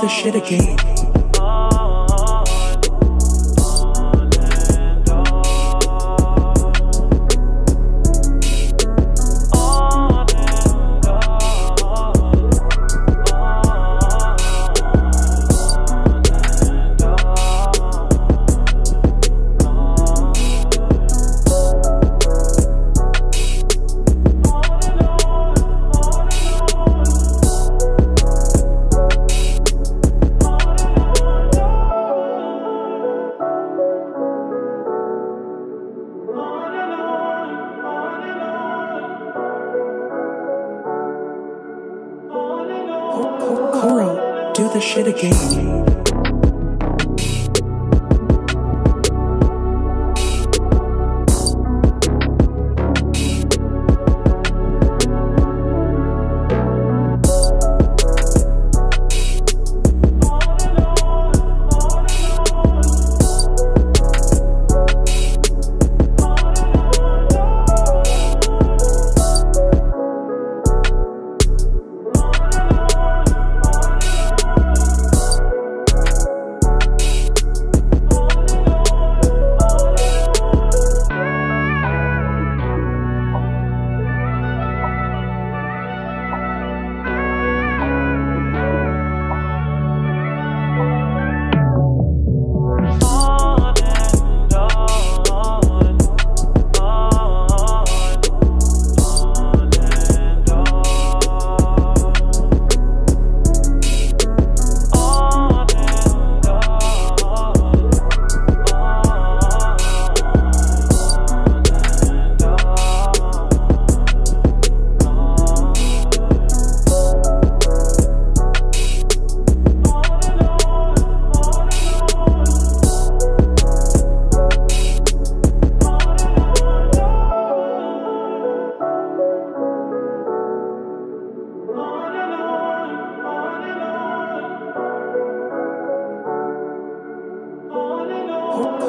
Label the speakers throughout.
Speaker 1: the shit again. Koro, do the shit again.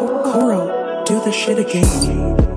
Speaker 1: Koro, do the shit again.